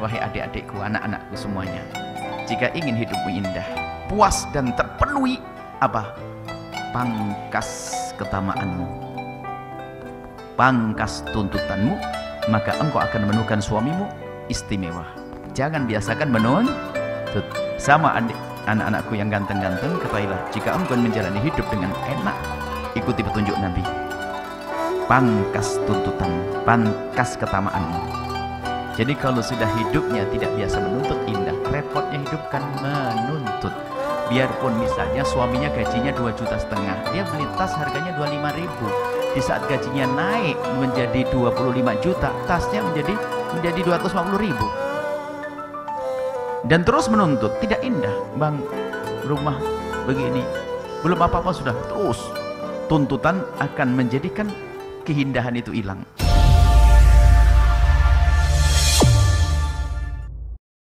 wahai adik-adikku, anak-anakku semuanya. Jika ingin hidupmu indah, puas dan terpenuhi apa? Pangkas ketamaanmu. Pangkas tuntutanmu, maka engkau akan menemukan suamimu istimewa. Jangan biasakan menuntut. Sama adik anak-anakku yang ganteng-ganteng, ketahuilah jika engkau menjalani hidup dengan enak, ikuti petunjuk Nabi. Pangkas tuntutan, pangkas ketamaanmu. Jadi kalau sudah hidupnya tidak biasa menuntut indah, repotnya hidup kan menuntut. Biarpun misalnya suaminya gajinya 2 juta setengah, dia beli tas harganya 25 ribu. Di saat gajinya naik menjadi 25 juta, tasnya menjadi menjadi 250 ribu. Dan terus menuntut, tidak indah. Bang, rumah begini, belum apa-apa sudah terus. Tuntutan akan menjadikan keindahan itu hilang.